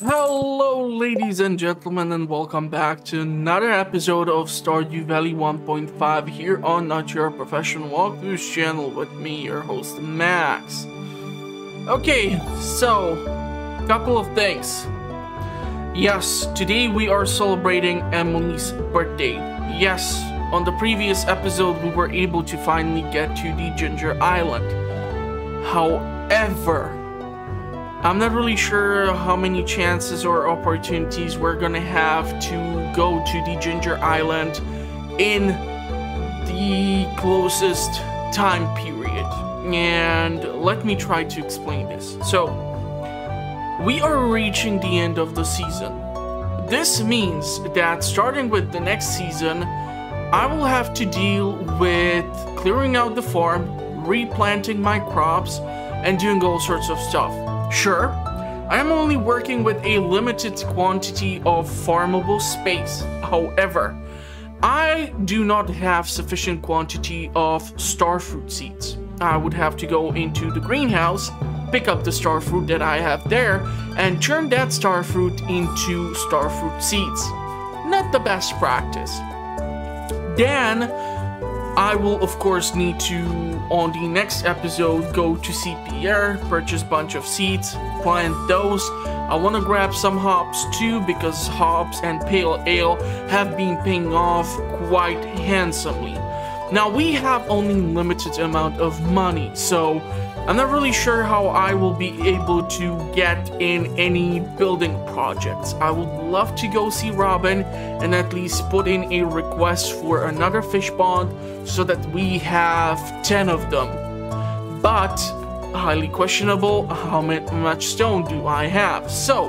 Hello, ladies and gentlemen, and welcome back to another episode of Stardew Valley 1.5 here on Not Your Professional Walkthroughs channel with me, your host, Max. Okay, so, couple of things. Yes, today we are celebrating Emily's birthday. Yes, on the previous episode we were able to finally get to the Ginger Island. However, I'm not really sure how many chances or opportunities we're gonna have to go to the Ginger Island in the closest time period. And let me try to explain this. So, we are reaching the end of the season. This means that starting with the next season, I will have to deal with clearing out the farm, replanting my crops, and doing all sorts of stuff. Sure, I am only working with a limited quantity of farmable space. However, I do not have sufficient quantity of starfruit seeds. I would have to go into the greenhouse, pick up the starfruit that I have there, and turn that starfruit into starfruit seeds. Not the best practice. Then, I will of course need to, on the next episode, go to see Pierre, purchase bunch of seeds, plant those. I want to grab some hops too because hops and pale ale have been paying off quite handsomely. Now we have only limited amount of money, so I'm not really sure how I will be able to get in any building projects. I would love to go see Robin and at least put in a request for another fish pond so that we have 10 of them. But highly questionable how much stone do I have. So,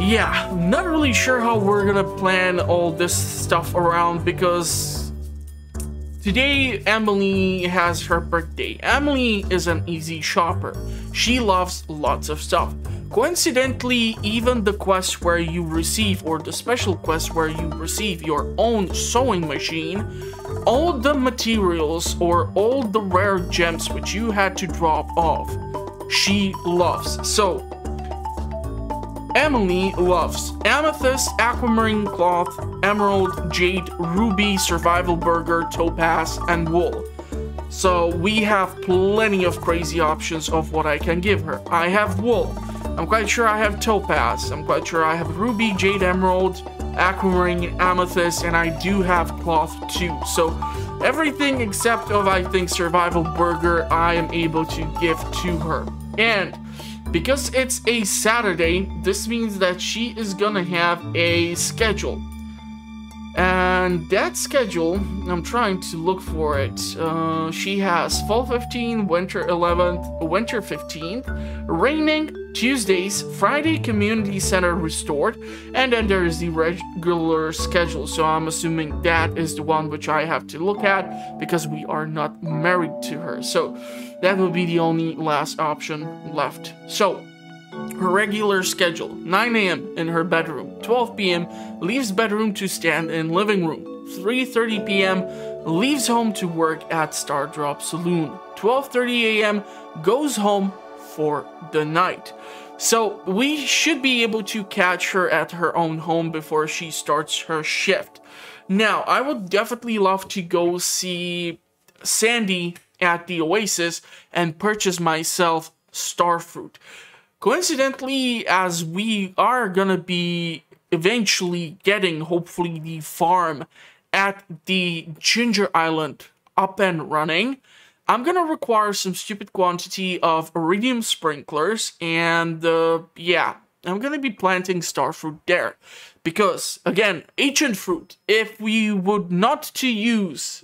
yeah, not really sure how we're gonna plan all this stuff around because Today, Emily has her birthday. Emily is an easy shopper. She loves lots of stuff. Coincidentally, even the quest where you receive, or the special quest where you receive your own sewing machine, all the materials or all the rare gems which you had to drop off, she loves. So, Emily loves amethyst, aquamarine cloth, emerald, jade, ruby, survival burger, topaz, and wool. So we have plenty of crazy options of what I can give her. I have wool. I'm quite sure I have topaz. I'm quite sure I have ruby, jade, emerald, aquamarine, amethyst, and I do have cloth too. So everything except of I think survival burger I am able to give to her. And because it's a Saturday, this means that she is gonna have a schedule. And that schedule, I'm trying to look for it. Uh, she has fall 15, winter 11th, winter 15th, raining Tuesdays, Friday community center restored, and then there is the regular schedule. So I'm assuming that is the one which I have to look at because we are not married to her. So that will be the only last option left. So her regular schedule 9 a.m. in her bedroom, 12 p.m. leaves bedroom to stand in living room, 3:30 p.m. leaves home to work at Stardrop Saloon, 12:30 a.m. goes home for the night. So we should be able to catch her at her own home before she starts her shift. Now, I would definitely love to go see Sandy at the Oasis and purchase myself Starfruit. Coincidentally, as we are gonna be eventually getting, hopefully, the farm at the Ginger Island up and running, I'm gonna require some stupid quantity of iridium sprinklers and uh, yeah, I'm gonna be planting starfruit there. Because, again, ancient fruit, if we would not to use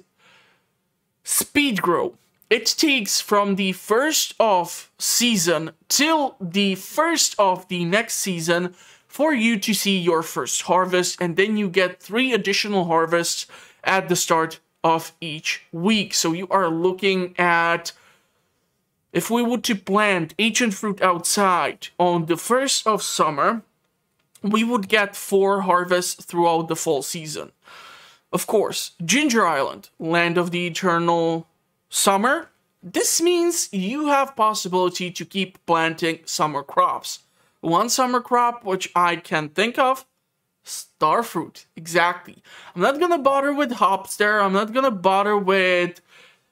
speed grow, it takes from the first of season till the first of the next season for you to see your first harvest and then you get three additional harvests at the start of each week. So you are looking at if we were to plant ancient fruit outside on the first of summer, we would get four harvests throughout the fall season. Of course, Ginger Island, land of the eternal summer. This means you have possibility to keep planting summer crops. one summer crop which I can think of, starfruit. Exactly. I'm not gonna bother with hops there. I'm not gonna bother with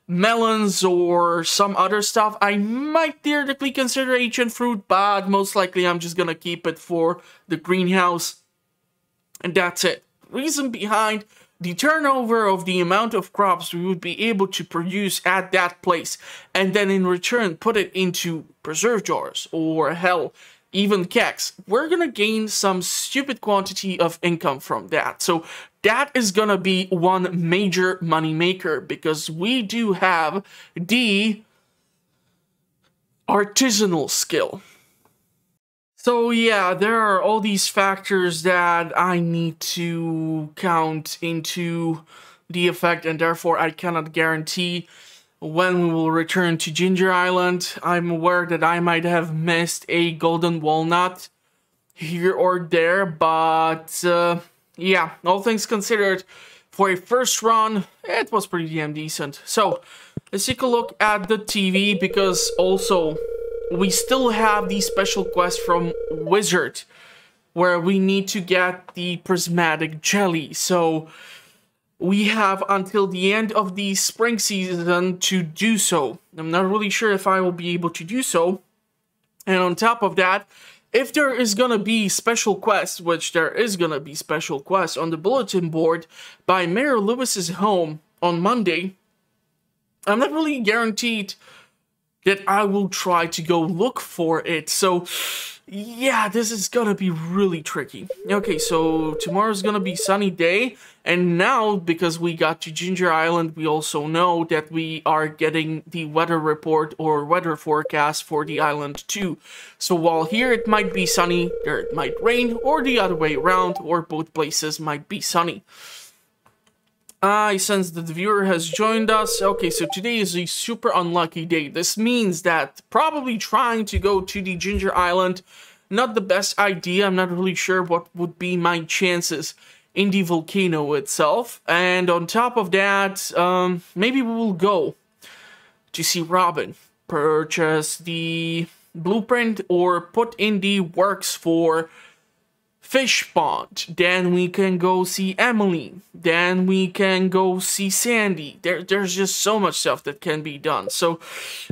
melons or some other stuff. I might theoretically consider ancient fruit, but most likely I'm just gonna keep it for the greenhouse. And that's it. Reason behind the turnover of the amount of crops we would be able to produce at that place and then in return put it into preserve jars or hell even kegs we're gonna gain some stupid quantity of income from that. So that is gonna be one major money maker because we do have the artisanal skill so yeah, there are all these factors that I need to count into the effect and therefore I cannot guarantee when we will return to Ginger Island. I'm aware that I might have missed a golden walnut here or there, but uh, yeah, all things considered, for a first run, it was pretty damn decent. So, let's take a look at the TV because also we still have the special quest from Wizard where we need to get the prismatic jelly. So we have until the end of the spring season to do so. I'm not really sure if I will be able to do so. And on top of that, if there is gonna be special quests, which there is gonna be special quests on the bulletin board by Mayor Lewis's home on Monday, I'm not really guaranteed that I will try to go look for it. So, yeah, this is gonna be really tricky. Okay, so tomorrow's gonna be sunny day, and now, because we got to Ginger Island, we also know that we are getting the weather report or weather forecast for the island too. So while here it might be sunny, there it might rain, or the other way around, or both places might be sunny. I sense that the viewer has joined us. Okay, so today is a super unlucky day. This means that probably trying to go to the Ginger Island, not the best idea. I'm not really sure what would be my chances in the volcano itself. And on top of that, um, maybe we will go to see Robin, purchase the blueprint, or put in the works for Fish Pond. Then we can go see Emily. Then we can go see Sandy. There, there's just so much stuff that can be done. So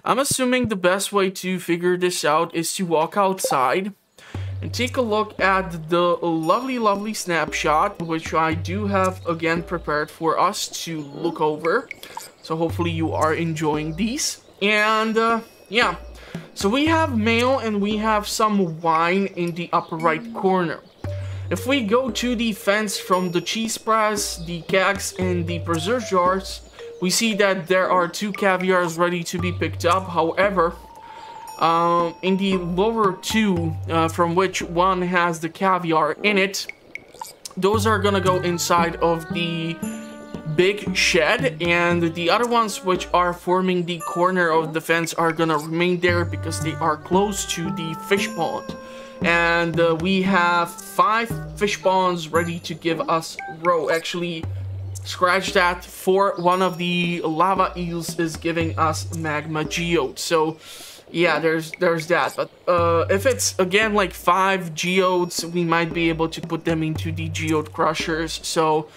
I'm assuming the best way to figure this out is to walk outside and take a look at the lovely, lovely snapshot, which I do have again prepared for us to look over. So hopefully you are enjoying these. And uh, yeah, so we have mail and we have some wine in the upper right corner. If we go to the fence from the cheese press, the kegs, and the preserve jars, we see that there are two caviars ready to be picked up. However, um, in the lower two, uh, from which one has the caviar in it, those are gonna go inside of the big shed and the other ones which are forming the corner of the fence are gonna remain there because they are close to the fish pond and uh, we have five fish spawns ready to give us roe. Actually, scratch that. For one of the lava eels is giving us magma geode. So, yeah, there's there's that. But uh, if it's again like five geodes, we might be able to put them into the geode crushers. So.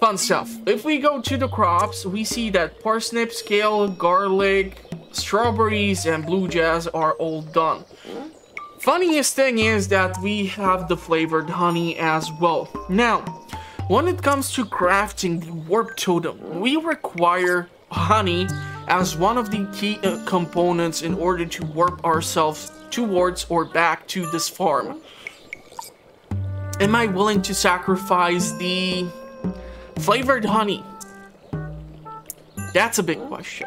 Fun stuff. If we go to the crops, we see that parsnip kale, garlic, strawberries, and blue jazz are all done. Funniest thing is that we have the flavored honey as well. Now, when it comes to crafting the warp totem, we require honey as one of the key uh, components in order to warp ourselves towards or back to this farm. Am I willing to sacrifice the flavored honey? That's a big question.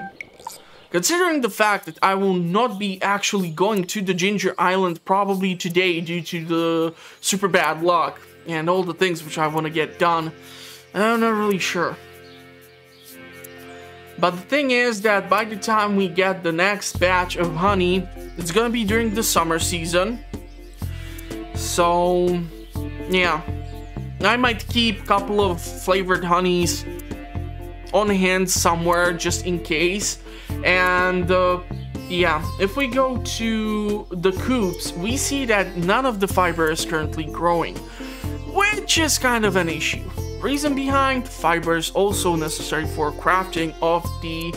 Considering the fact that I will not be actually going to the Ginger Island probably today due to the super bad luck and all the things which I want to get done, I'm not really sure. But the thing is that by the time we get the next batch of honey, it's gonna be during the summer season. So, yeah. I might keep a couple of flavored honeys on hand somewhere just in case. And uh, yeah, if we go to the coops, we see that none of the fiber is currently growing, which is kind of an issue. Reason behind, fiber is also necessary for crafting of the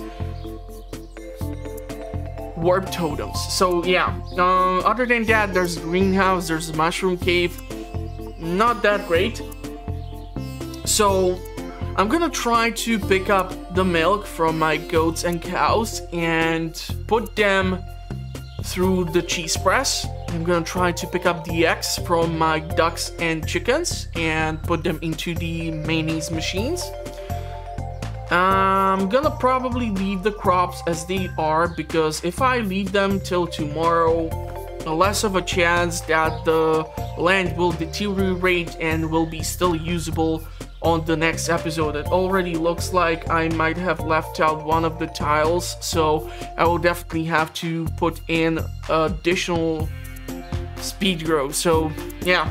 warp totems. So yeah, uh, other than that, there's greenhouse, there's mushroom cave. Not that great. So I'm gonna try to pick up the milk from my goats and cows and put them through the cheese press. I'm gonna try to pick up the eggs from my ducks and chickens and put them into the mayonnaise machines. I'm gonna probably leave the crops as they are because if I leave them till tomorrow, less of a chance that the land will deteriorate and will be still usable on the next episode. It already looks like I might have left out one of the tiles, so I will definitely have to put in additional speed growth. So yeah,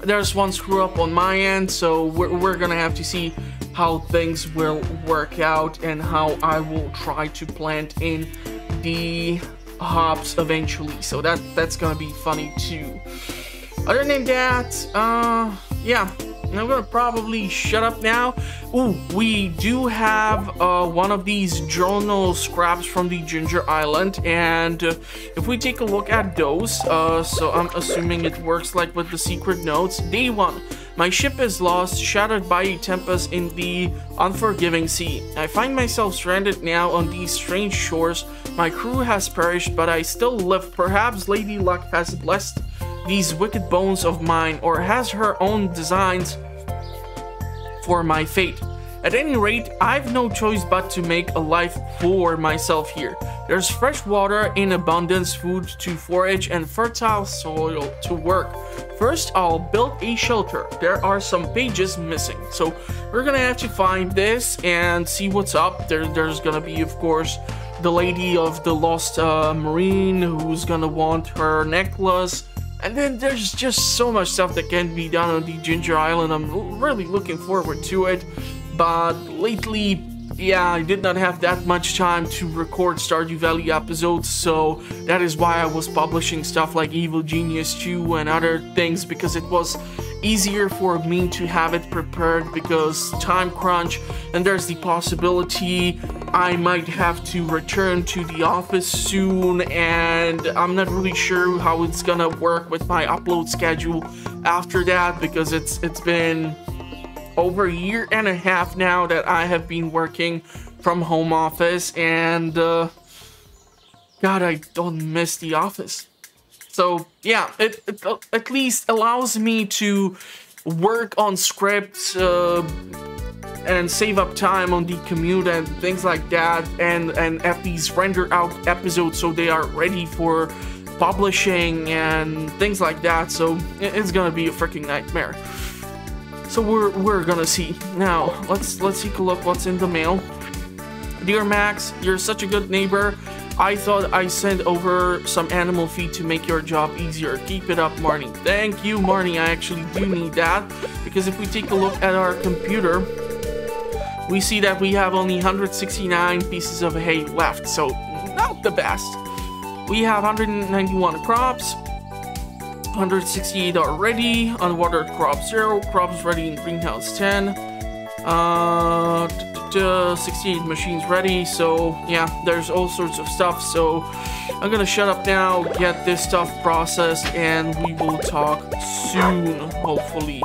there's one screw up on my end, so we're, we're gonna have to see how things will work out and how I will try to plant in the hops eventually. So that that's gonna be funny too. Other than that, uh, yeah, I'm gonna probably shut up now. Ooh, we do have uh, one of these journal scraps from the Ginger Island, and uh, if we take a look at those, uh, so I'm assuming it works like with the secret notes. Day one. My ship is lost, shattered by a tempest in the unforgiving sea. I find myself stranded now on these strange shores. My crew has perished, but I still live. Perhaps Lady Luck has blessed these wicked bones of mine or has her own designs for my fate. At any rate, I've no choice but to make a life for myself here. There's fresh water in abundance, food to forage, and fertile soil to work. First, I'll build a shelter. There are some pages missing, so we're gonna have to find this and see what's up. There, there's gonna be, of course, the lady of the lost uh, marine who's gonna want her necklace and then there's just so much stuff that can be done on the Ginger Island. I'm really looking forward to it. But lately, yeah, I did not have that much time to record Stardew Valley episodes, so that is why I was publishing stuff like Evil Genius 2 and other things because it was easier for me to have it prepared because time crunch and there's the possibility I might have to return to the office soon and I'm not really sure how it's gonna work with my upload schedule after that because it's it's been over a year and a half now that I have been working from home office and uh, God I don't miss the office. So yeah, it, it at least allows me to work on scripts uh, and save up time on the commute and things like that and, and at least render out episodes so they are ready for publishing and things like that. So it's gonna be a freaking nightmare. So we're, we're gonna see. Now, let's, let's take a look what's in the mail. Dear Max, you're such a good neighbor. I thought I sent over some animal feed to make your job easier. Keep it up, Marnie. Thank you, Marnie. I actually do need that because if we take a look at our computer, we see that we have only 169 pieces of hay left, so not the best. We have 191 crops, 168 are ready, unwatered crop 0, crops ready in greenhouse 10, uh, uh, 68 machines ready, so yeah, there's all sorts of stuff, so I'm gonna shut up now, get this stuff processed, and we will talk soon, hopefully.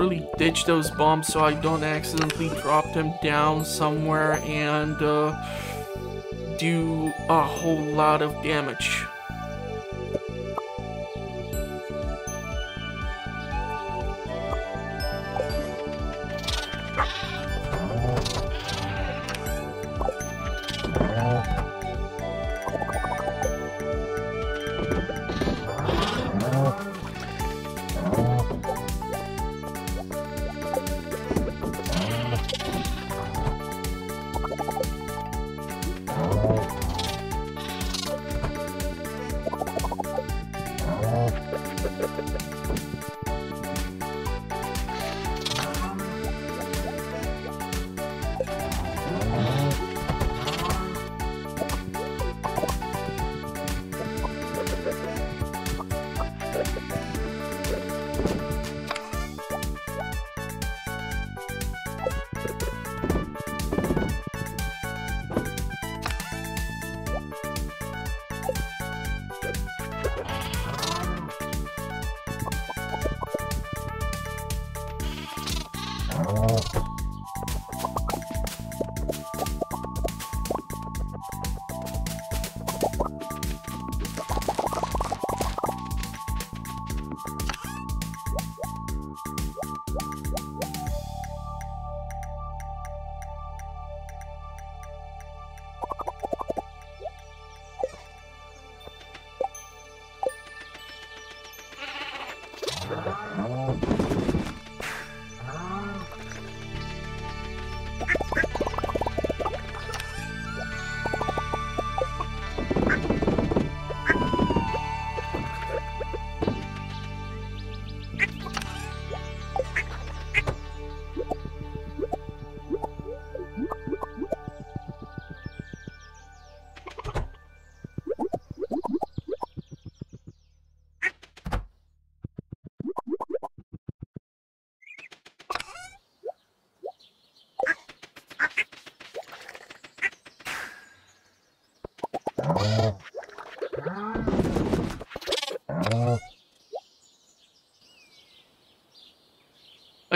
Really ditch those bombs so I don't accidentally drop them down somewhere and uh, do a whole lot of damage.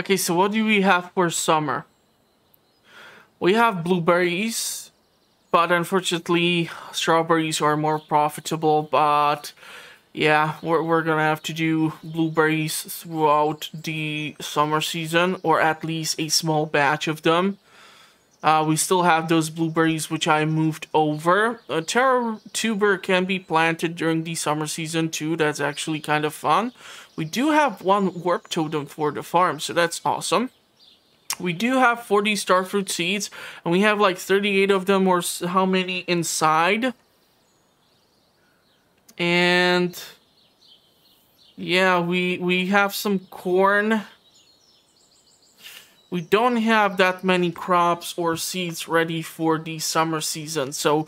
Okay, so what do we have for summer? We have blueberries, but unfortunately, strawberries are more profitable, but yeah, we're, we're gonna have to do blueberries throughout the summer season, or at least a small batch of them. Uh, we still have those blueberries which I moved over. A taro tuber can be planted during the summer season too. That's actually kind of fun. We do have one warp totem for the farm, so that's awesome. We do have 40 starfruit seeds, and we have like 38 of them or how many inside. And yeah, we we have some corn we don't have that many crops or seeds ready for the summer season. So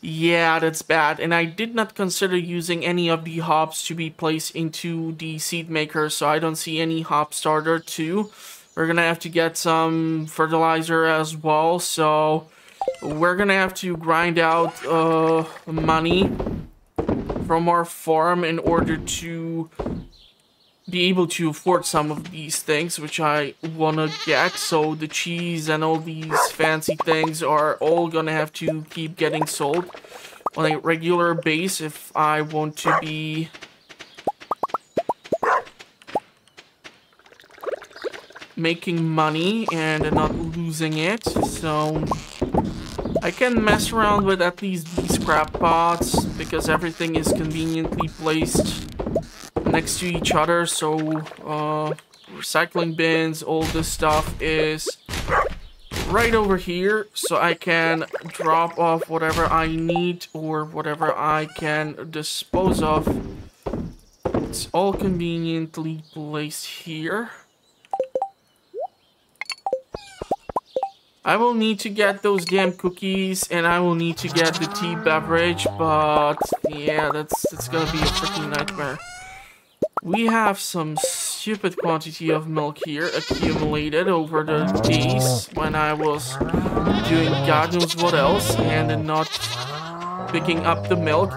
yeah, that's bad. And I did not consider using any of the hops to be placed into the seed maker. So I don't see any hop starter too. We're to have to get some fertilizer as well. So we're to have to grind out uh, money from our farm in order to be able to afford some of these things, which I want to get. So the cheese and all these fancy things are all gonna have to keep getting sold on a regular base if I want to be... making money and not losing it. So I can mess around with at least these scrap pots because everything is conveniently placed next to each other. So uh, recycling bins all this stuff is right over here. So I can drop off whatever I need or whatever I can dispose of. It's all conveniently placed here. I will need to get those damn cookies and I will need to get the tea beverage but yeah that's that's gonna be a freaking nightmare we have some stupid quantity of milk here accumulated over the days when I was doing God knows what else and not picking up the milk.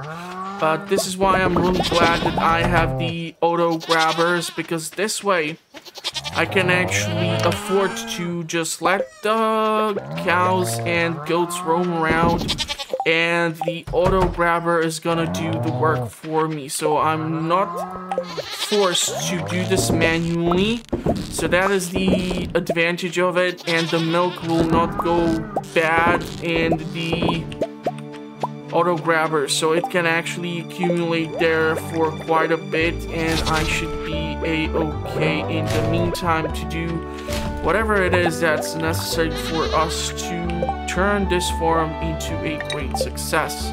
But this is why I'm really glad that I have the auto grabbers because this way I can actually afford to just let the cows and goats roam around and the auto grabber is gonna do the work for me. So I'm not forced to do this manually. So that is the advantage of it. And the milk will not go bad in the auto grabber. So it can actually accumulate there for quite a bit. And I should be a-okay in the meantime to do whatever it is that's necessary for us to turn this forum into a great success.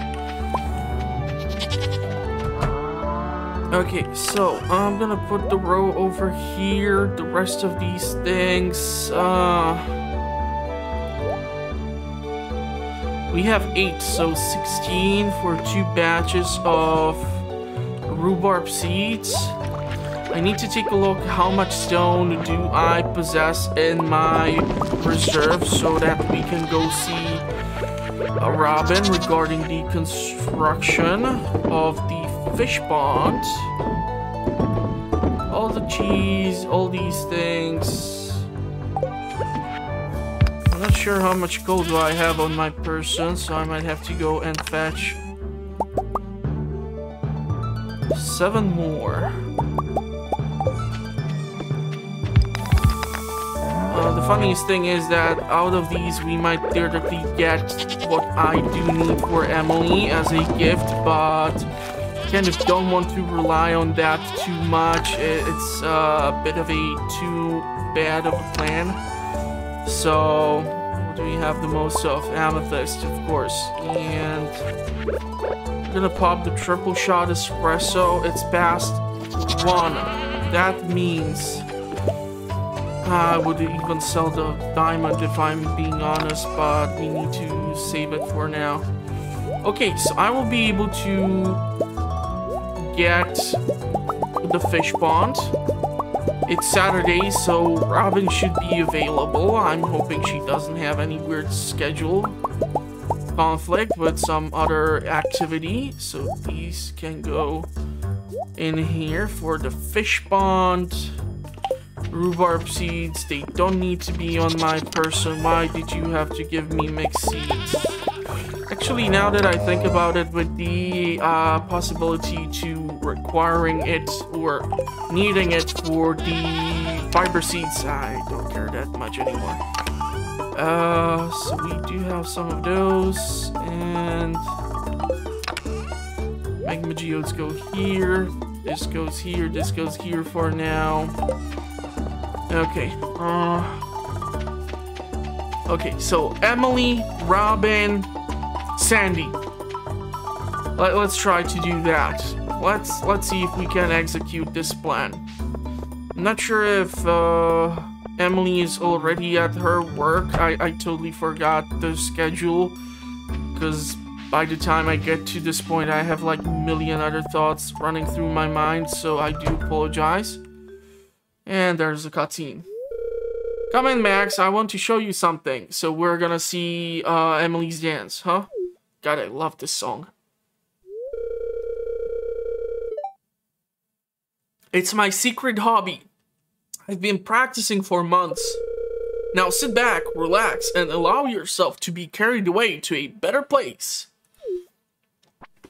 Okay, so I'm gonna put the roe over here, the rest of these things, uh... We have 8, so 16 for two batches of rhubarb seeds. I need to take a look how much stone do I possess in my reserve so that we can go see a Robin regarding the construction of the fish pond. All the cheese, all these things. I'm not sure how much gold do I have on my person, so I might have to go and fetch seven more. Uh, the funniest thing is that out of these we might theoretically get what I do need for Emily as a gift, but kind of don't want to rely on that too much. It's uh, a bit of a too bad of a plan. So, what do we have the most of? Amethyst, of course. And I'm gonna pop the triple shot espresso. It's past one. That means I would even sell the diamond if I'm being honest, but we need to save it for now. Okay, so I will be able to get the fish pond. It's Saturday, so Robin should be available. I'm hoping she doesn't have any weird schedule conflict with some other activity. So these can go in here for the fish pond. Rhubarb seeds, they don't need to be on my person. Why did you have to give me mixed seeds? Actually, now that I think about it, with the uh, possibility to requiring it or needing it for the fiber seeds, I don't care that much anymore. Uh, so we do have some of those, and Magma Geodes go here. This goes here. This goes here for now. Okay. Uh. Okay. So Emily, Robin, Sandy. Let, let's try to do that. Let's let's see if we can execute this plan. I'm not sure if uh, Emily is already at her work. I, I totally forgot the schedule because by the time I get to this point, I have like a million other thoughts running through my mind, so I do apologize. And there's a cutscene. Come in, Max. I want to show you something. So we're gonna see uh, Emily's dance, huh? God, I love this song. It's my secret hobby. I've been practicing for months. Now sit back, relax, and allow yourself to be carried away to a better place.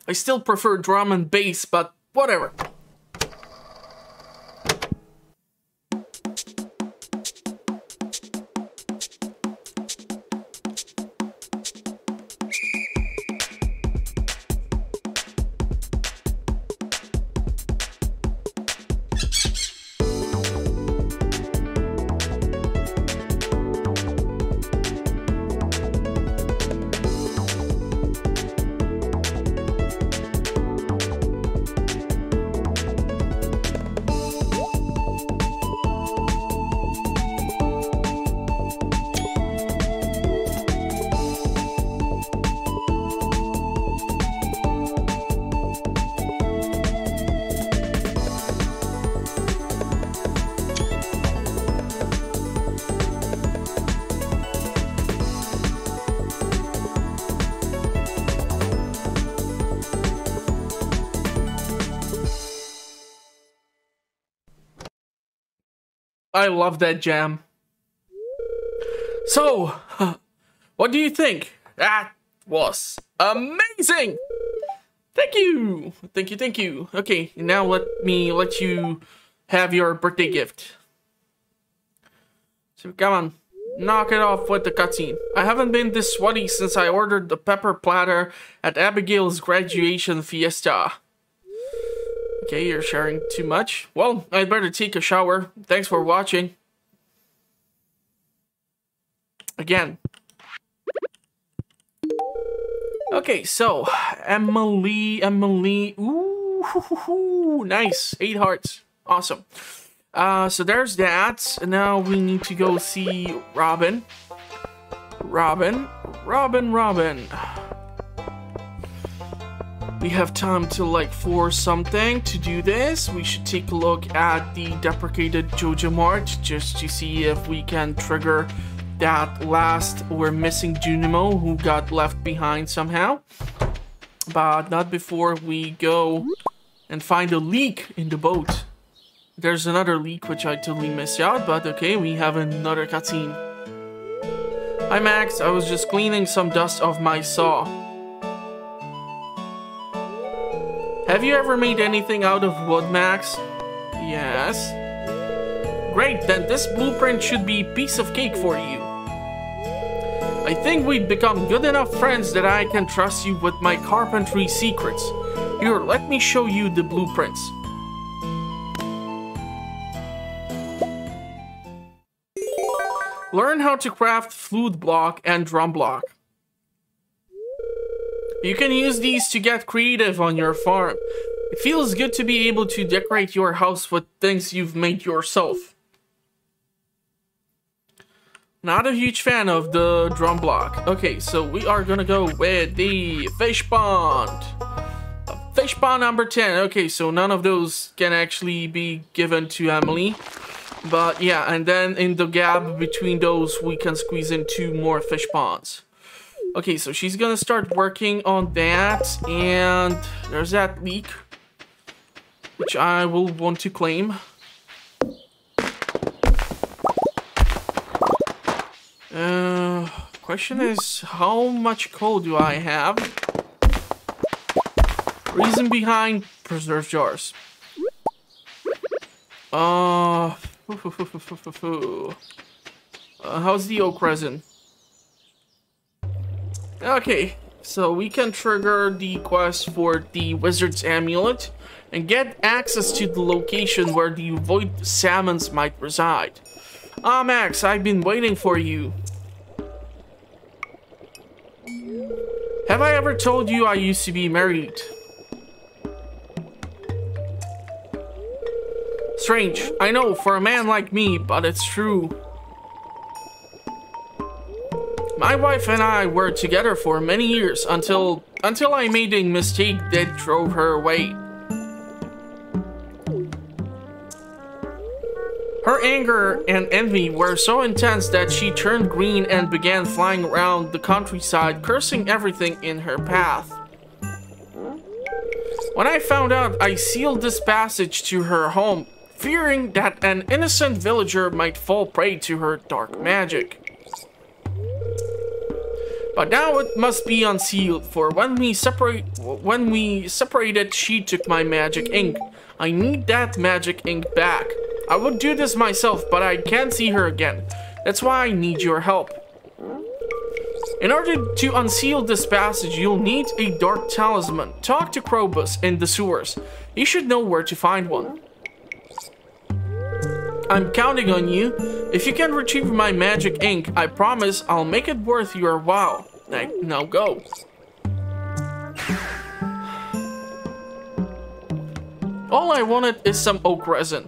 I still prefer drum and bass, but whatever. I love that jam. So, what do you think? That was amazing! Thank you! Thank you, thank you. Okay, now let me let you have your birthday gift. So come on, knock it off with the cutscene. I haven't been this sweaty since I ordered the pepper platter at Abigail's graduation fiesta. Okay, you're sharing too much. Well, I'd better take a shower. Thanks for watching. Again. Okay, so Emily, Emily, ooh, hoo, hoo, hoo, nice, eight hearts, awesome. Uh, so there's that. Now we need to go see Robin. Robin, Robin, Robin we have time to like for something to do this. We should take a look at the deprecated Joja Mart just to see if we can trigger that last we're missing Junimo who got left behind somehow. But not before we go and find a leak in the boat. There's another leek which I totally missed out but okay we have another cutscene. Hi Max. I was just cleaning some dust off my saw Have you ever made anything out of wood, Max? Yes. Great, then this blueprint should be piece of cake for you. I think we've become good enough friends that I can trust you with my carpentry secrets. Here, let me show you the blueprints. Learn how to craft flute block and drum block. You can use these to get creative on your farm. It feels good to be able to decorate your house with things you've made yourself. Not a huge fan of the drum block. Okay, so we are gonna go with the fish pond. Fish pond number 10. Okay, so none of those can actually be given to Emily. But yeah, and then in the gap between those, we can squeeze in two more fish ponds. Okay, so she's gonna start working on that, and there's that leek, which I will want to claim. Uh, question is, how much coal do I have? Reason behind preserve jars. Uh, uh how's the oak resin? Okay, so we can trigger the quest for the wizard's amulet and get access to the location where the void salmons might reside. Ah, Max, I've been waiting for you. Have I ever told you I used to be married? Strange, I know, for a man like me, but it's true. My wife and I were together for many years until until I made a mistake that drove her away. Her anger and envy were so intense that she turned green and began flying around the countryside, cursing everything in her path. When I found out, I sealed this passage to her home, fearing that an innocent villager might fall prey to her dark magic. But now it must be unsealed, for when we separate when we separated, she took my magic ink. I need that magic ink back. I would do this myself, but I can't see her again. That's why I need your help. In order to unseal this passage, you'll need a dark talisman. Talk to Krobus in the sewers. He should know where to find one. I'm counting on you. If you can retrieve my magic ink, I promise I'll make it worth your while. Now go. All I wanted is some oak resin.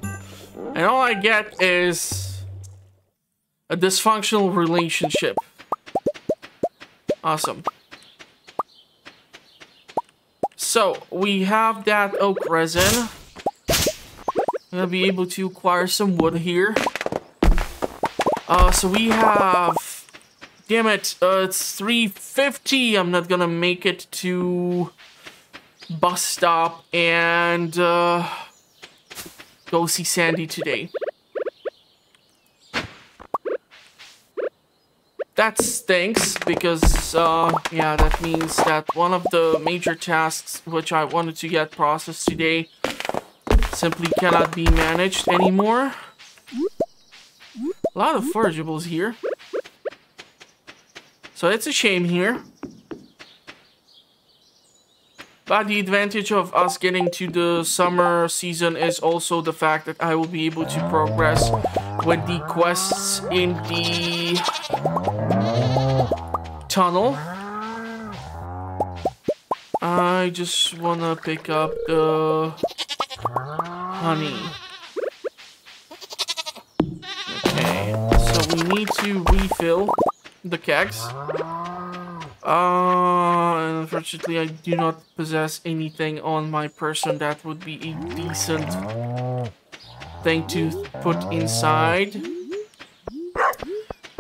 And all I get is a dysfunctional relationship. Awesome. So, we have that oak resin. I'm gonna be able to acquire some wood here. Uh, so we have... Damn it, uh, it's 350. I'm not gonna make it to bus stop and uh, go see Sandy today. That stinks because, uh, yeah, that means that one of the major tasks which I wanted to get processed today simply cannot be managed anymore. A lot of forageables here. So it's a shame here. But the advantage of us getting to the summer season is also the fact that I will be able to progress with the quests in the tunnel. I just wanna pick up the honey. Okay, so we need to refill the kegs. Uh, unfortunately, I do not possess anything on my person that would be a decent thing to put inside.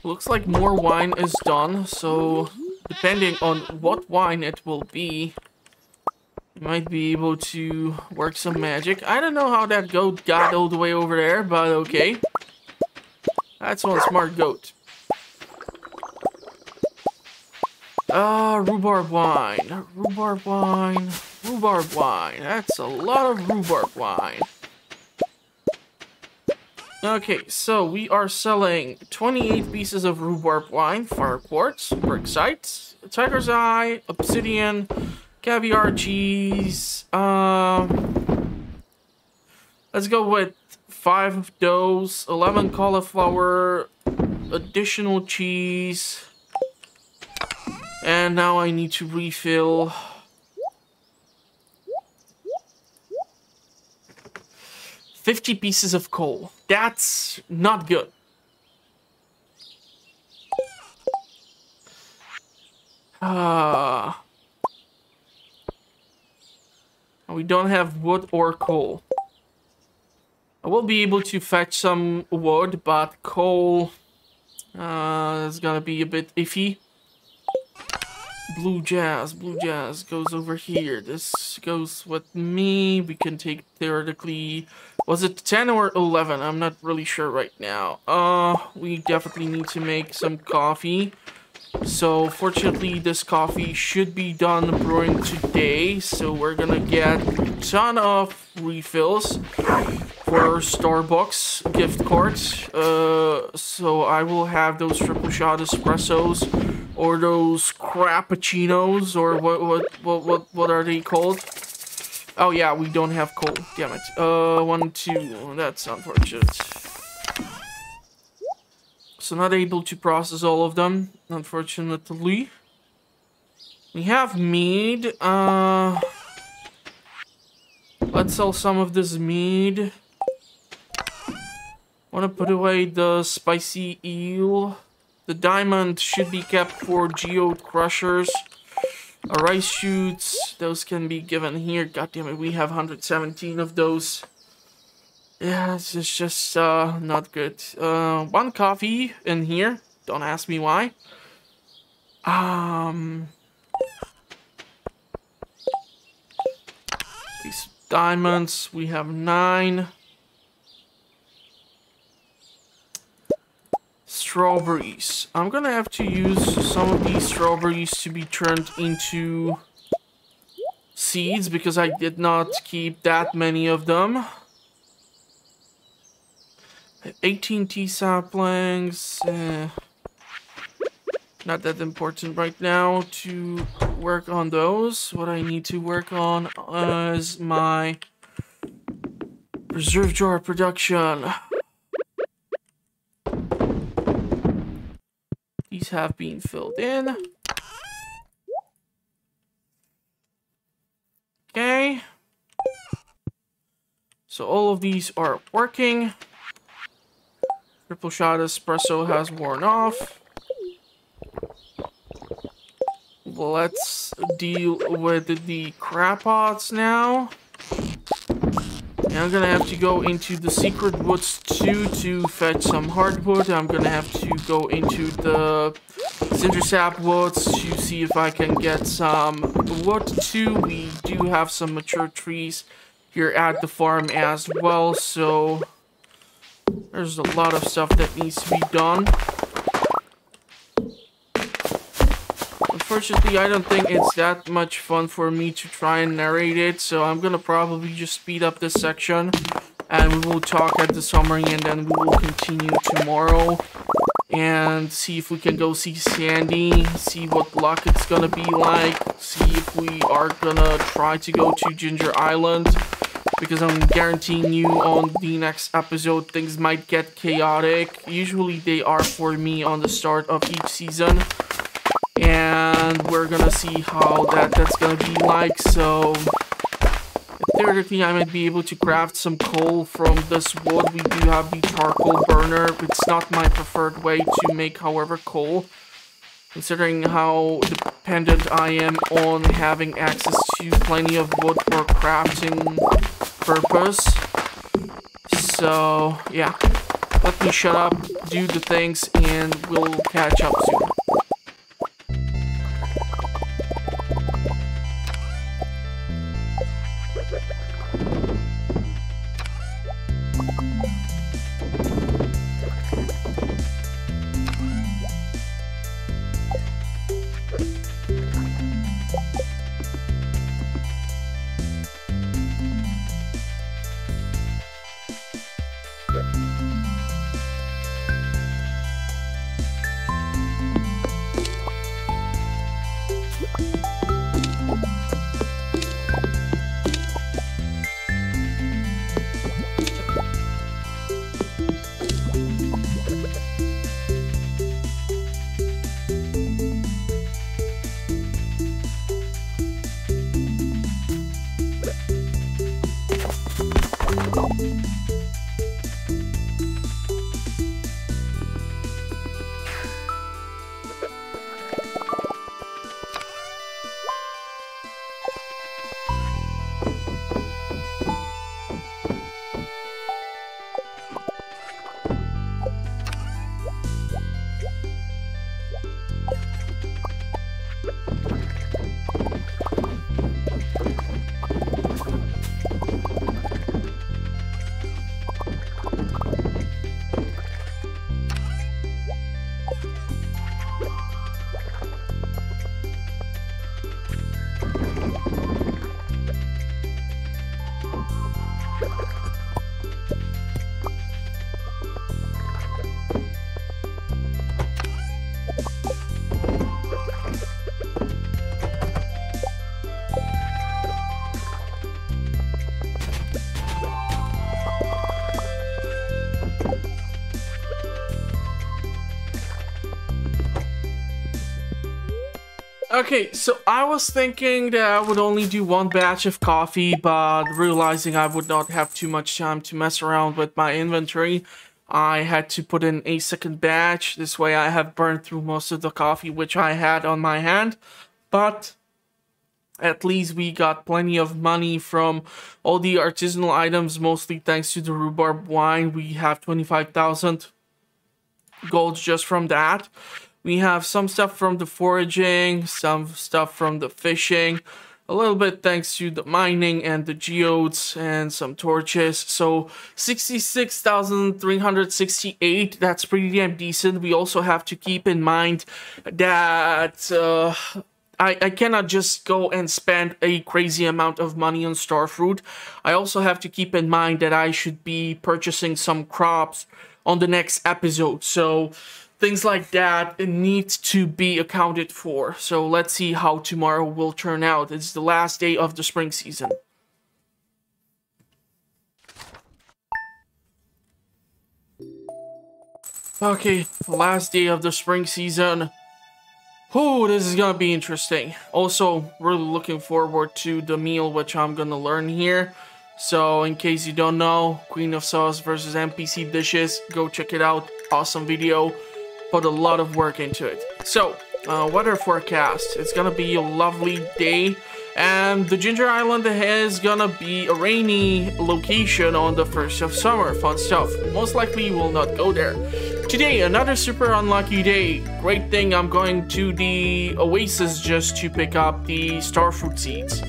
Looks like more wine is done, so depending on what wine it will be, might be able to work some magic. I don't know how that goat got all the way over there, but okay. That's one smart goat. Ah, rhubarb wine. Rhubarb wine. Rhubarb wine. That's a lot of rhubarb wine. Okay, so we are selling 28 pieces of rhubarb wine for quartz, bixites, tiger's eye, obsidian, caviar cheese. Um, let's go with five of those, 11 cauliflower, additional cheese, and now I need to refill. Fifty pieces of coal. That's not good. Ah. Uh, we don't have wood or coal. I will be able to fetch some wood, but coal uh, is gonna be a bit iffy. Blue Jazz, Blue Jazz goes over here. This goes with me. We can take theoretically... Was it 10 or 11? I'm not really sure right now. Uh, we definitely need to make some coffee. So fortunately, this coffee should be done brewing today. So we're gonna get a ton of refills Starbucks gift cards. Uh, so I will have those triple shot espressos or those crappuccinos or what what what what what are they called? Oh yeah, we don't have coal. Damn it. Uh, one, two. That's unfortunate. So not able to process all of them, unfortunately. We have mead. Uh, let's sell some of this mead. Want to put away the spicy eel. The diamond should be kept for geode crushers. Uh, rice shoots, those can be given here. God damn it, we have 117 of those. Yeah, it's just, just uh, not good. Uh, one coffee in here. Don't ask me why. Um, these diamonds, we have nine. Strawberries. I'm gonna have to use some of these strawberries to be turned into seeds because I did not keep that many of them. 18 tea saplings. Eh, not that important right now to work on those. What I need to work on is my preserve jar production. These have been filled in. Okay. So all of these are working. Triple shot espresso has worn off. Let's deal with the crab pots now. I'm gonna have to go into the secret woods too to fetch some hardwood. I'm gonna have to go into the Cindersap woods to see if I can get some wood too. We do have some mature trees here at the farm as well, so there's a lot of stuff that needs to be done. Unfortunately, I don't think it's that much fun for me to try and narrate it, so I'm gonna probably just speed up this section, and we will talk at the summary, and then we will continue tomorrow, and see if we can go see Sandy, see what luck it's gonna be like, see if we are gonna try to go to Ginger Island, because I'm guaranteeing you on the next episode things might get chaotic. Usually they are for me on the start of each season and we're gonna see how that that's gonna be like. So theoretically I might be able to craft some coal from this wood. We do have the charcoal burner. It's not my preferred way to make however coal considering how dependent I am on having access to plenty of wood for crafting purpose. So yeah. Let me shut up do the things and we'll catch up soon Okay, so I was thinking that I would only do one batch of coffee, but realizing I would not have too much time to mess around with my inventory, I had to put in a second batch. This way I have burned through most of the coffee which I had on my hand. But at least we got plenty of money from all the artisanal items, mostly thanks to the rhubarb wine. We have 25,000 gold just from that. We have some stuff from the foraging, some stuff from the fishing, a little bit thanks to the mining and the geodes and some torches. So 66,368, that's pretty damn decent. We also have to keep in mind that uh, I, I cannot just go and spend a crazy amount of money on starfruit. I also have to keep in mind that I should be purchasing some crops on the next episode. So things like that need to be accounted for. So let's see how tomorrow will turn out. It's the last day of the spring season. Okay, last day of the spring season. Oh, this is gonna be interesting. Also, really looking forward to the meal which I'm gonna learn here. So, in case you don't know, Queen of Sauce versus NPC dishes, go check it out. Awesome video put a lot of work into it. So, uh, weather forecast. It's gonna be a lovely day. And the Ginger Island is gonna be a rainy location on the 1st of summer. Fun stuff. Most likely you will not go there. Today, another super unlucky day. Great thing I'm going to the Oasis just to pick up the starfruit seeds.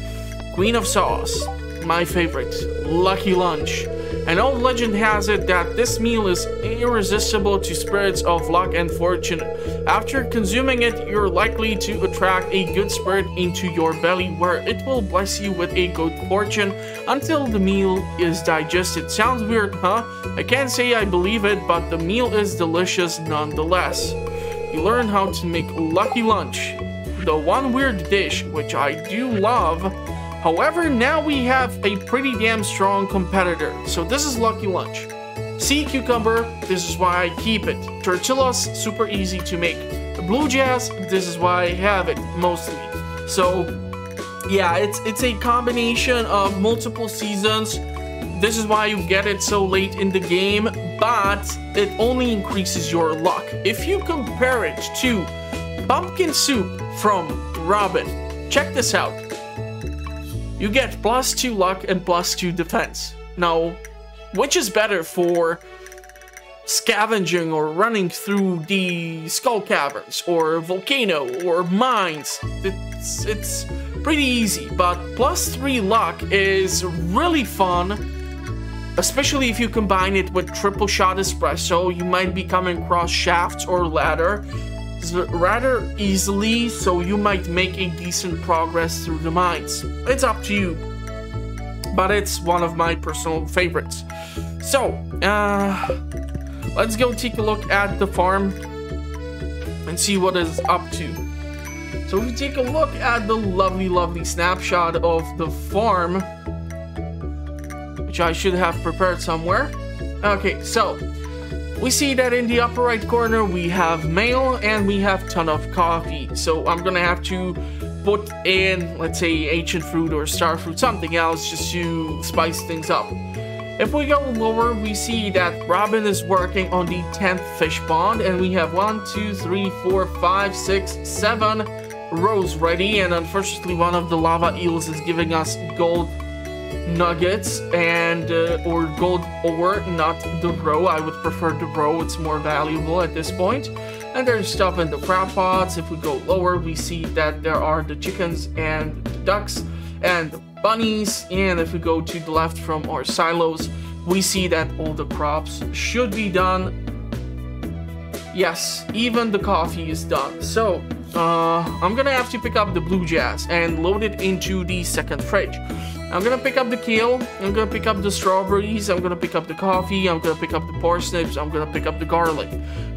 Queen of Sauce, my favorite. Lucky lunch. An old legend has it that this meal is irresistible to spirits of luck and fortune. After consuming it, you're likely to attract a good spirit into your belly where it will bless you with a good fortune until the meal is digested. Sounds weird, huh? I can't say I believe it, but the meal is delicious nonetheless. You learn how to make lucky lunch. The one weird dish, which I do love, However, now we have a pretty damn strong competitor. So this is Lucky Lunch. Sea cucumber, this is why I keep it. Tortillas, super easy to make. Blue jazz, this is why I have it mostly. So yeah, it's it's a combination of multiple seasons. This is why you get it so late in the game, but it only increases your luck. If you compare it to pumpkin soup from Robin, check this out. You get plus 2 luck and plus 2 defense. Now, which is better for scavenging or running through the skull caverns or volcano or mines? It's, it's pretty easy, but plus 3 luck is really fun especially if you combine it with triple shot espresso, you might be coming across shafts or ladder rather easily, so you might make a decent progress through the mines. It's up to you, but it's one of my personal favorites. So, uh, let's go take a look at the farm and see what is up to. So if we take a look at the lovely, lovely snapshot of the farm, which I should have prepared somewhere. Okay, so we see that in the upper right corner we have mail and we have ton of coffee. So I'm gonna have to put in, let's say, ancient fruit or star fruit, something else just to spice things up. If we go lower, we see that Robin is working on the 10th fish pond, and we have one, two, three, four, five, six, seven rows ready, and unfortunately one of the lava eels is giving us gold nuggets and uh, or gold ore, not the roe. I would prefer the roe. It's more valuable at this point. And there's stuff in the crab pots. If we go lower, we see that there are the chickens and the ducks and the bunnies. And if we go to the left from our silos, we see that all the crops should be done. Yes, even the coffee is done. So, uh, I'm gonna have to pick up the blue jazz and load it into the second fridge. I'm gonna pick up the kale, I'm gonna pick up the strawberries, I'm gonna pick up the coffee, I'm gonna pick up the parsnips, I'm gonna pick up the garlic.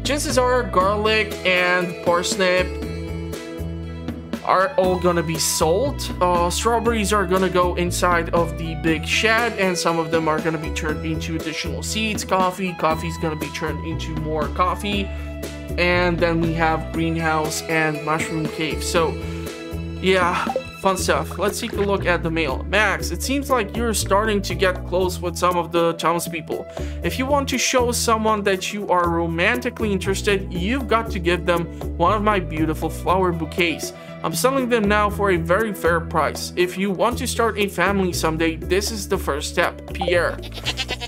Chances are garlic and parsnip are all gonna be sold. Uh, strawberries are gonna go inside of the big shed and some of them are gonna be turned into additional seeds. Coffee, coffee's gonna be turned into more coffee. And then we have greenhouse and mushroom cave. So Yeah, fun stuff. Let's take a look at the mail. Max, it seems like you're starting to get close with some of the townspeople. If you want to show someone that you are romantically interested, you've got to give them one of my beautiful flower bouquets. I'm selling them now for a very fair price. If you want to start a family someday, this is the first step. Pierre.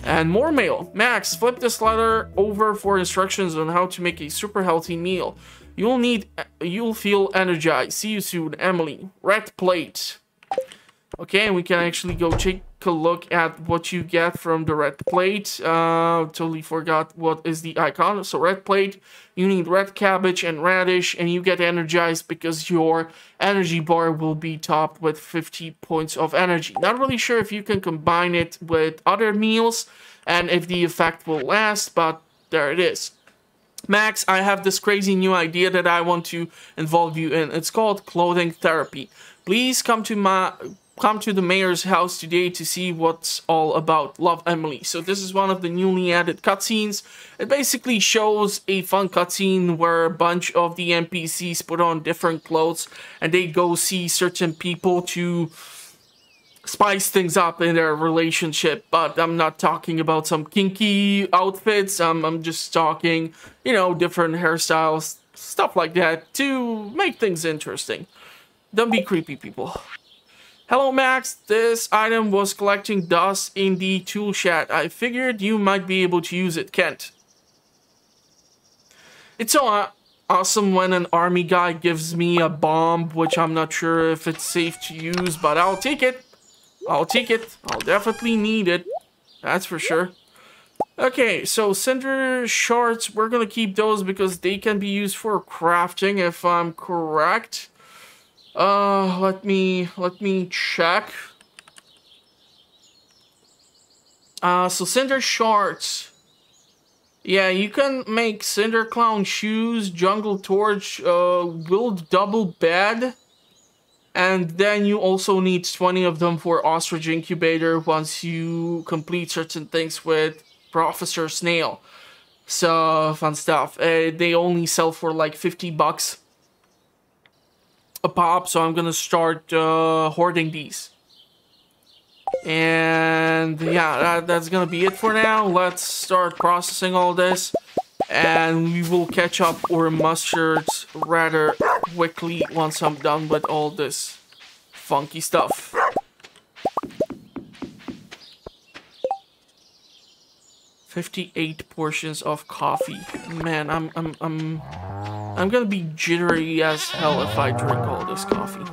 And more mail. Max, flip this letter over for instructions on how to make a super healthy meal. You'll need, you'll feel energized. See you soon, Emily. Red plate. Okay, and we can actually go take a look at what you get from the red plate. Uh, totally forgot what is the icon. So red plate, you need red cabbage and radish, and you get energized because your energy bar will be topped with 50 points of energy. Not really sure if you can combine it with other meals and if the effect will last, but there it is. Max, I have this crazy new idea that I want to involve you in. It's called clothing therapy. Please come to my come to the mayor's house today to see what's all about. Love Emily. So this is one of the newly added cutscenes. It basically shows a fun cutscene where a bunch of the NPCs put on different clothes and they go see certain people to spice things up in their relationship, but I'm not talking about some kinky outfits. Um, I'm just talking, you know, different hairstyles, stuff like that to make things interesting. Don't be creepy, people. Hello, Max. This item was collecting dust in the tool shed. I figured you might be able to use it, Kent. It's so awesome when an army guy gives me a bomb, which I'm not sure if it's safe to use, but I'll take it. I'll take it. I'll definitely need it. That's for sure. Okay, so cinder shards, we're gonna keep those because they can be used for crafting if I'm correct. Uh, let me, let me check. Uh, so cinder shards. Yeah, you can make cinder clown shoes, jungle torch, uh, build double bed. And then you also need 20 of them for Ostrich Incubator once you complete certain things with Professor Snail. So, fun stuff. Uh, they only sell for like 50 bucks a pop, so I'm gonna start uh, hoarding these. And yeah, that, that's gonna be it for now. Let's start processing all this. And we will catch up or mustards rather quickly once I'm done with all this funky stuff. Fifty-eight portions of coffee. Man, I'm I'm I'm I'm gonna be jittery as hell if I drink all this coffee.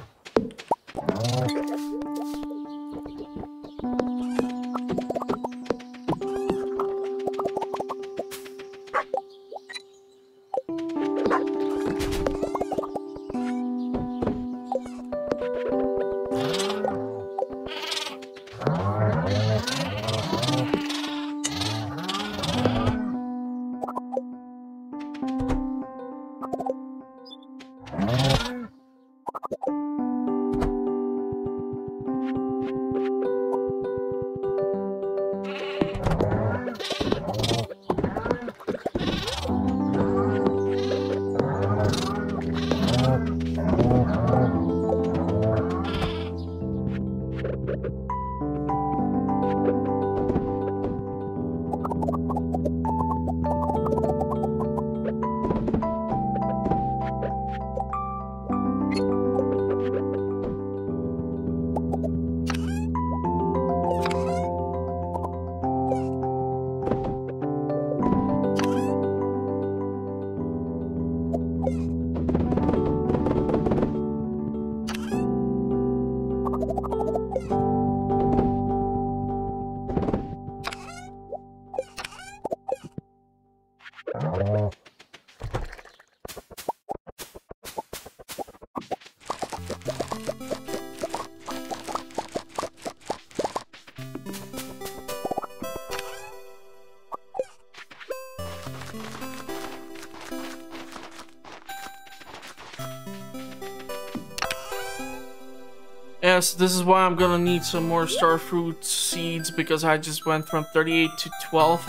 Yes, this is why I'm gonna need some more starfruit seeds because I just went from 38 to 12.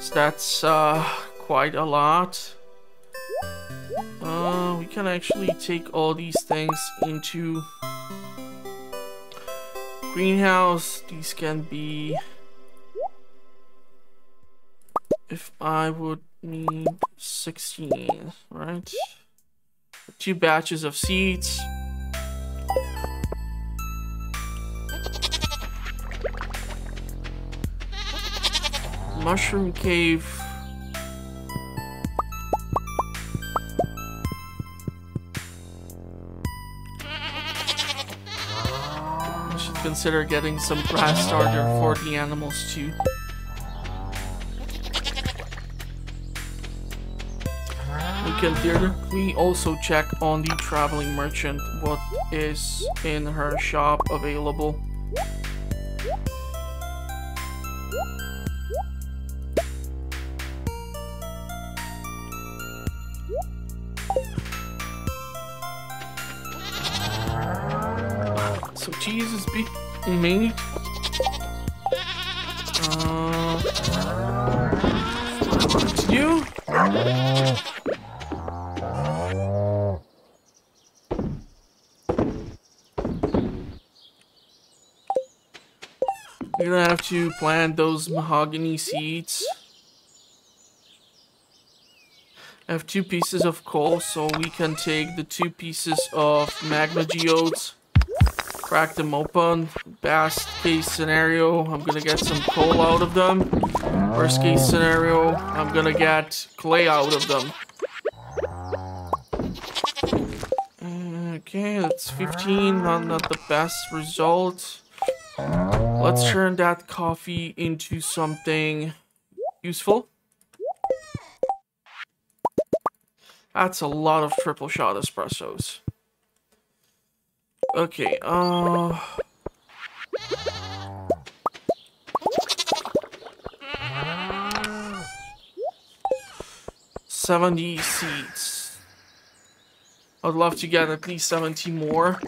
So that's uh, quite a lot. Uh, we can actually take all these things into greenhouse. These can be, if I would need 16, right? Two batches of seeds. Mushroom cave. I should consider getting some grass starter for the animals too. We can theoretically also check on the traveling merchant what is in her shop available. Made? Uh, you? We're gonna have to plant those mahogany seeds. I have two pieces of coal, so we can take the two pieces of magma geodes crack them open. Best case scenario, I'm gonna get some coal out of them. Worst case scenario, I'm gonna get clay out of them. Mm, okay, that's 15, not, not the best result. Let's turn that coffee into something useful. That's a lot of triple shot espressos. Okay, uh... Seventy seats. I'd love to get at least 70 more.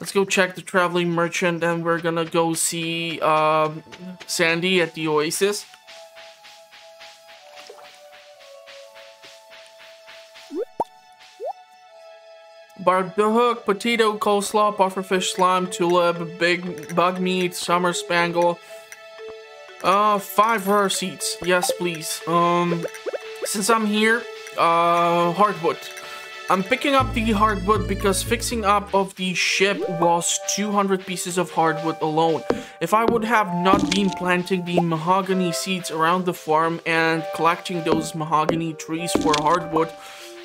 Let's go check the traveling merchant and we're gonna go see uh, Sandy at the Oasis. Barbed Hook, potato, coleslaw, pufferfish, slime, tulip, big bug meat, summer spangle. Uh, five rare seats. Yes, please. Um, since I'm here, uh, hardwood. I'm picking up the hardwood because fixing up of the ship was 200 pieces of hardwood alone. If I would have not been planting the mahogany seeds around the farm and collecting those mahogany trees for hardwood,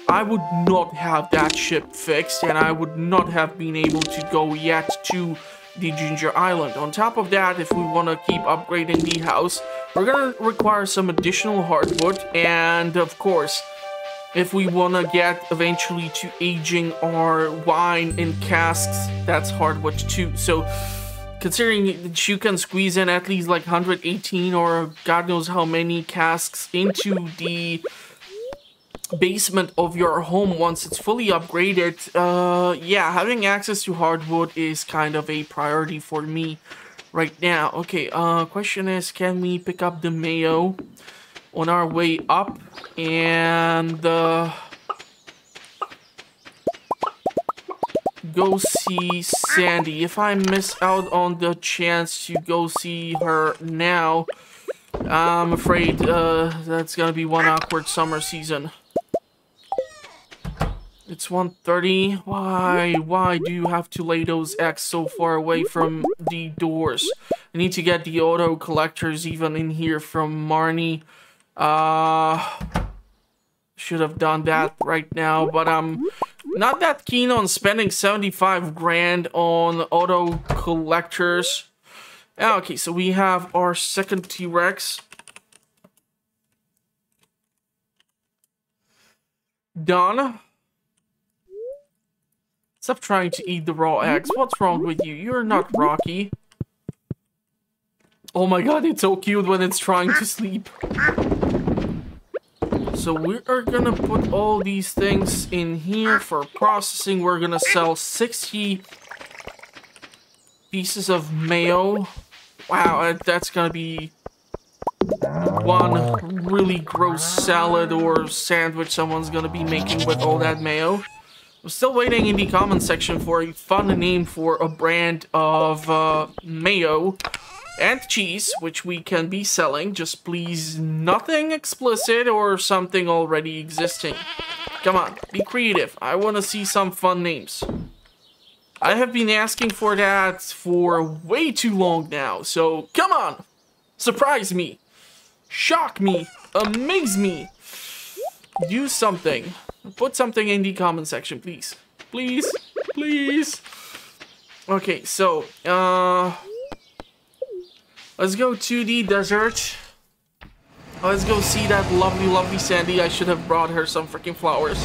I would not have that ship fixed and I would not have been able to go yet to the Ginger Island. On top of that, if we want to keep upgrading the house, we're going to require some additional hardwood and of course, if we want to get eventually to aging our wine in casks, that's hardwood too. So considering that you can squeeze in at least like 118 or God knows how many casks into the basement of your home once it's fully upgraded, uh, yeah, having access to hardwood is kind of a priority for me right now. Okay, uh, question is, can we pick up the mayo on our way up? And, uh, go see Sandy. If I miss out on the chance to go see her now, I'm afraid, uh, that's gonna be one awkward summer season. It's 1.30. Why? Why do you have to lay those eggs so far away from the doors? I need to get the auto collectors even in here from Marnie. Uh, should have done that right now, but I'm not that keen on spending 75 grand on auto collectors. Okay, so we have our second T-Rex. Done. Stop trying to eat the raw eggs. What's wrong with you? You're not Rocky. Oh my god, it's so cute when it's trying to sleep. So we are gonna put all these things in here for processing. We're gonna sell 60 pieces of mayo. Wow, uh, that's gonna be one really gross salad or sandwich someone's gonna be making with all that mayo. I'm still waiting in the comment section for a fun name for a brand of uh, mayo and cheese, which we can be selling. Just please nothing explicit or something already existing. Come on, be creative. I want to see some fun names. I have been asking for that for way too long now, so come on! Surprise me! Shock me! Amaze me! Do something. Put something in the comment section, please. Please. Please. Okay, so, uh... Let's go to the desert. Let's go see that lovely, lovely Sandy. I should have brought her some freaking flowers.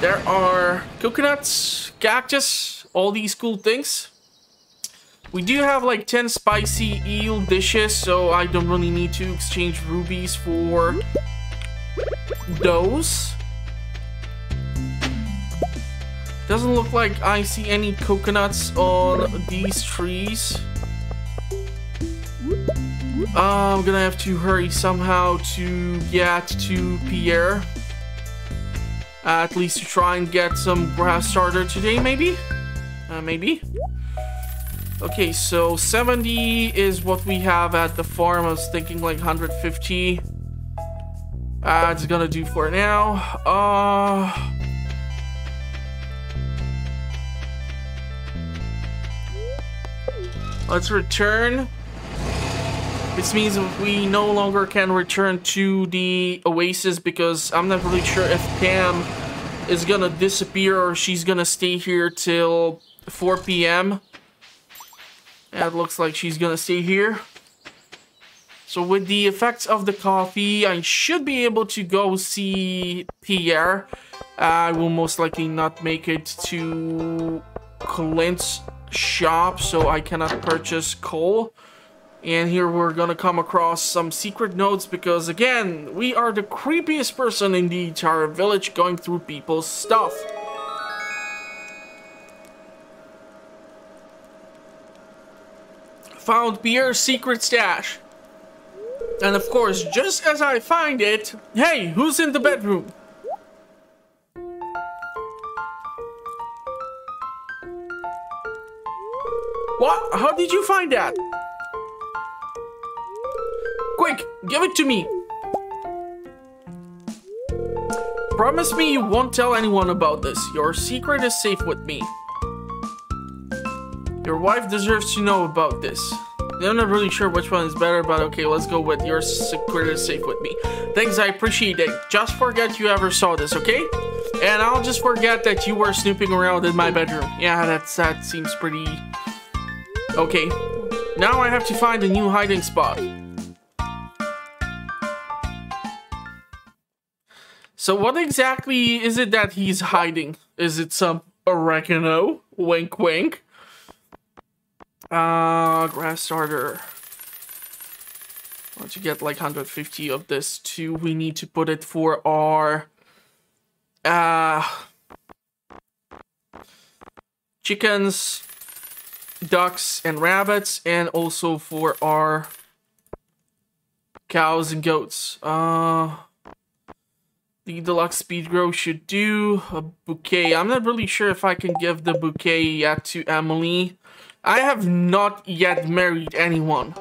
There are coconuts, cactus, all these cool things. We do have like 10 spicy eel dishes, so I don't really need to exchange rubies for those. Doesn't look like I see any coconuts on these trees. Uh, I'm gonna have to hurry somehow to get to Pierre. At least to try and get some grass starter today, maybe? Uh, maybe? Okay, so 70 is what we have at the farm. I was thinking like 150. Uh, it's gonna do for now. Uh... Let's return. This means we no longer can return to the Oasis because I'm not really sure if Pam is gonna disappear or she's gonna stay here till 4 p.m. It looks like she's gonna stay here. So with the effects of the coffee, I should be able to go see Pierre. I will most likely not make it to Clint's shop, so I cannot purchase coal. And here we're gonna come across some secret notes because again, we are the creepiest person in the entire village going through people's stuff. Found Pierre's secret stash. And of course, just as I find it, hey, who's in the bedroom? What? How did you find that? Quick, give it to me. Promise me you won't tell anyone about this. Your secret is safe with me. Your wife deserves to know about this. I'm not really sure which one is better, but okay, let's go with your secret is safe with me. Thanks, I appreciate it. Just forget you ever saw this, okay? And I'll just forget that you were snooping around in my bedroom. Yeah, that's, that seems pretty... Okay. Now I have to find a new hiding spot. So what exactly is it that he's hiding? Is it some oregano? Wink wink. Uh, grass starter. Want to get like 150 of this too. We need to put it for our uh chickens, ducks, and rabbits, and also for our cows and goats. Uh the deluxe Speed-Gro should do a bouquet. I'm not really sure if I can give the bouquet yet to Emily. I have not yet married anyone.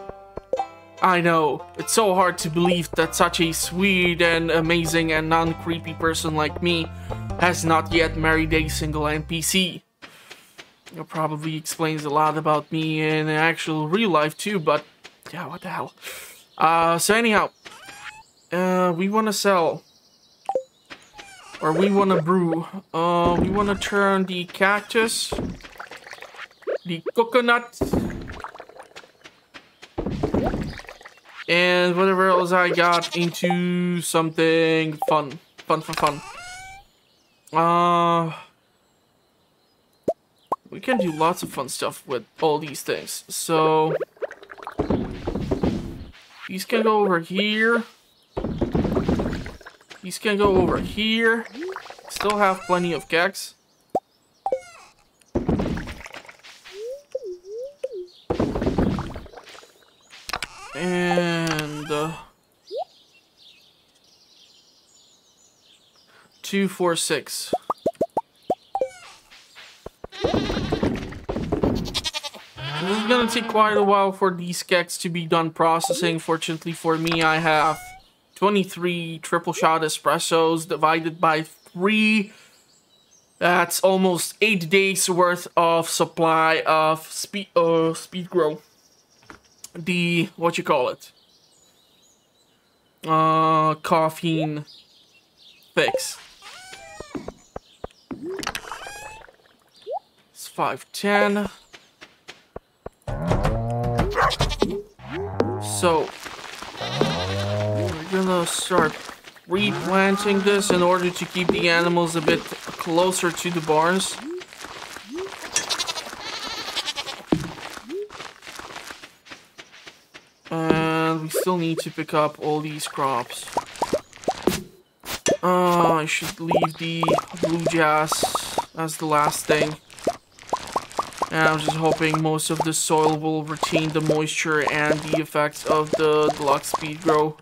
I know, it's so hard to believe that such a sweet and amazing and non-creepy person like me has not yet married a single NPC. It probably explains a lot about me in actual real life too, but yeah, what the hell. Uh, so anyhow, uh, we want to sell or we want to brew. Uh, we want to turn the cactus, the coconut, and whatever else I got into something fun. Fun for fun. Uh, we can do lots of fun stuff with all these things. So, these can go over here. These can go over here. Still have plenty of kegs. And... Uh, two, four, six. Gonna take quite a while for these kegs to be done processing. Fortunately for me, I have 23 triple shot espressos divided by 3. That's almost 8 days worth of supply of speed, uh, speed grow. The, what you call it? Uh, caffeine fix. It's 510. So, we're gonna start replanting this in order to keep the animals a bit closer to the barns. And we still need to pick up all these crops. Oh, I should leave the blue jazz as the last thing. And I'm just hoping most of the soil will retain the moisture and the effects of the deluxe Speed-Gro.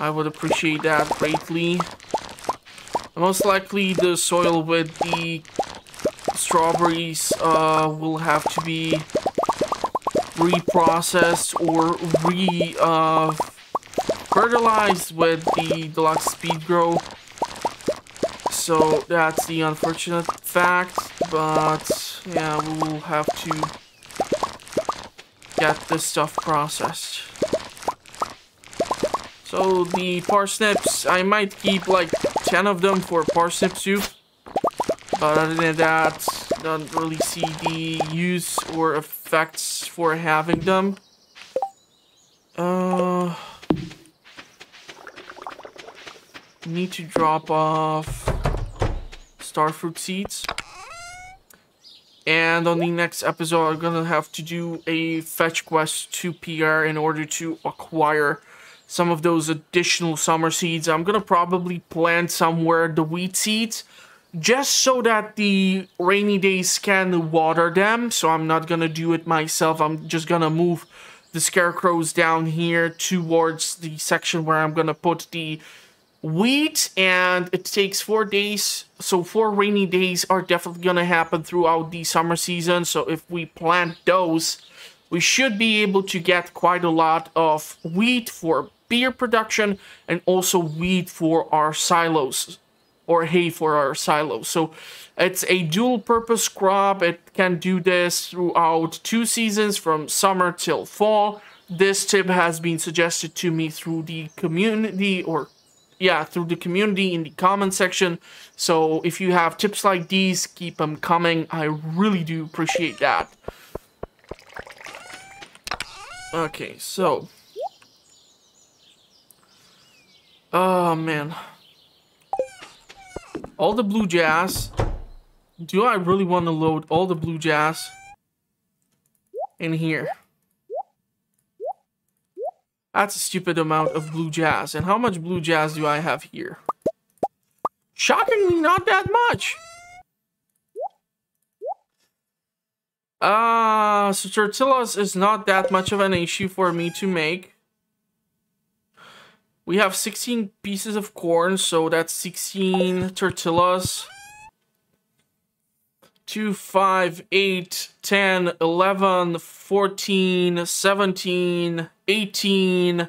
I would appreciate that greatly. Most likely the soil with the strawberries uh, will have to be reprocessed or re uh, fertilized with the deluxe Speed-Gro. So that's the unfortunate fact, but yeah, we'll have to get this stuff processed. So the parsnips, I might keep like 10 of them for parsnip soup. But other than that, don't really see the use or effects for having them. Uh, need to drop off starfruit seeds. And on the next episode, I'm gonna have to do a fetch quest to Pierre in order to acquire some of those additional summer seeds. I'm gonna probably plant somewhere the wheat seeds just so that the rainy days can water them. So I'm not gonna do it myself. I'm just gonna move the scarecrows down here towards the section where I'm gonna put the wheat and it takes four days so four rainy days are definitely gonna happen throughout the summer season. So if we plant those we should be able to get quite a lot of wheat for beer production and also wheat for our silos or hay for our silos. So it's a dual purpose crop. It can do this throughout two seasons from summer till fall. This tip has been suggested to me through the community or yeah, through the community in the comment section. So if you have tips like these, keep them coming. I really do appreciate that. Okay, so. Oh, man. All the blue jazz. Do I really want to load all the blue jazz in here? That's a stupid amount of blue jazz. And how much blue jazz do I have here? Shockingly, not that much. Uh, so tortillas is not that much of an issue for me to make. We have 16 pieces of corn, so that's 16 tortillas. 2, 5, 8, 10, 11, 14, 17, 18,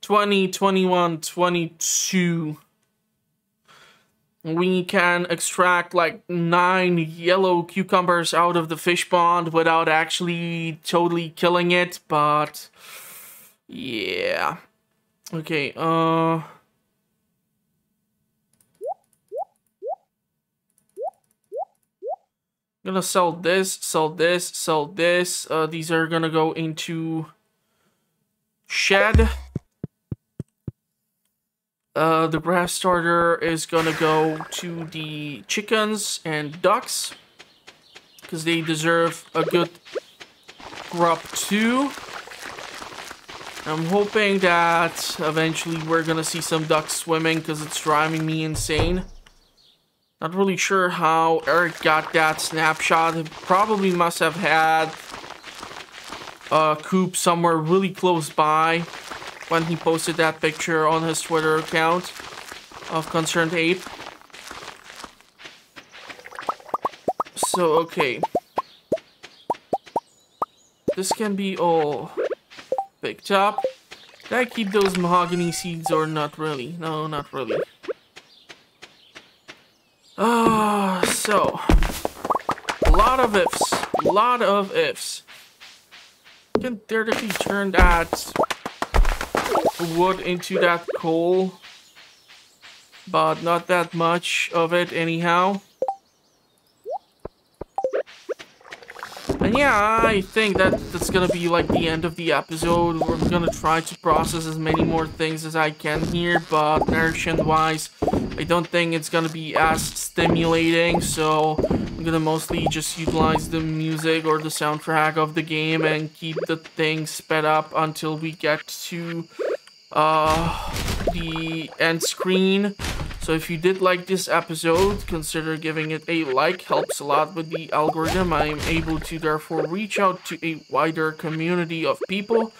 20, 21, 22. We can extract like 9 yellow cucumbers out of the fish pond without actually totally killing it, but yeah. Okay, uh... gonna sell this, sell this, sell this. Uh, these are gonna go into shed. Uh, the grass starter is gonna go to the chickens and ducks because they deserve a good grub too. I'm hoping that eventually we're gonna see some ducks swimming because it's driving me insane. Not really sure how Eric got that snapshot. He probably must have had a coop somewhere really close by when he posted that picture on his Twitter account of ConcernedApe. So, okay. this can be all picked up. Did I keep those mahogany seeds or not really? No, not really. Ah, uh, so. A lot of ifs. A lot of ifs. Can theoretically turn that wood into that coal. But not that much of it anyhow. And yeah, I think that that's gonna be like the end of the episode. We're gonna try to process as many more things as I can here, but narration-wise, I don't think it's gonna be as stimulating, so I'm gonna mostly just utilize the music or the soundtrack of the game and keep the thing sped up until we get to uh, the end screen. So if you did like this episode, consider giving it a like, helps a lot with the algorithm. I am able to therefore reach out to a wider community of people.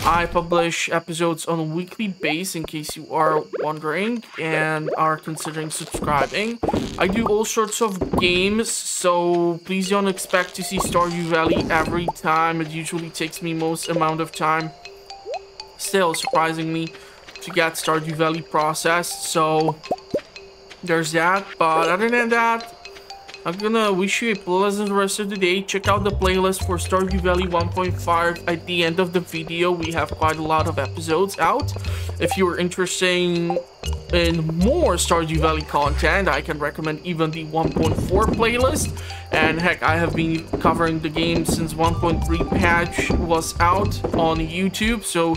I publish episodes on a weekly base in case you are wondering and are considering subscribing. I do all sorts of games, so please don't expect to see Stardew Valley every time. It usually takes me most amount of time. Still, surprisingly, to get Stardew Valley processed, so there's that. But other than that, I'm gonna wish you a pleasant rest of the day. Check out the playlist for Stardew Valley 1.5 at the end of the video. We have quite a lot of episodes out. If you are interested in more Stardew Valley content, I can recommend even the 1.4 playlist. And heck, I have been covering the game since 1.3 patch was out on YouTube. So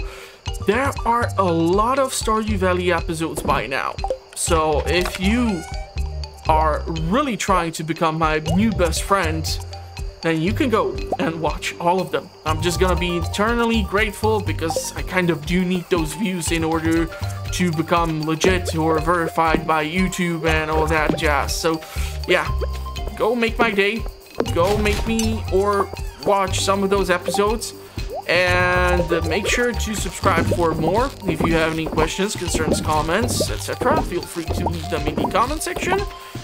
there are a lot of Stardew Valley episodes by now. So if you are really trying to become my new best friend, then you can go and watch all of them. I'm just gonna be eternally grateful because I kind of do need those views in order to become legit or verified by YouTube and all that jazz. So yeah, go make my day. Go make me or watch some of those episodes. And make sure to subscribe for more. If you have any questions, concerns, comments, etc., feel free to leave them in the comment section.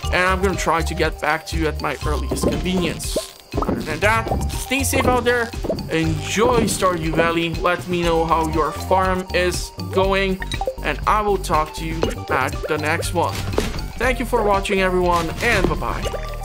And I'm going to try to get back to you at my earliest convenience. Other than that, stay safe out there. Enjoy Stardew Valley. Let me know how your farm is going. And I will talk to you at the next one. Thank you for watching, everyone, and bye-bye.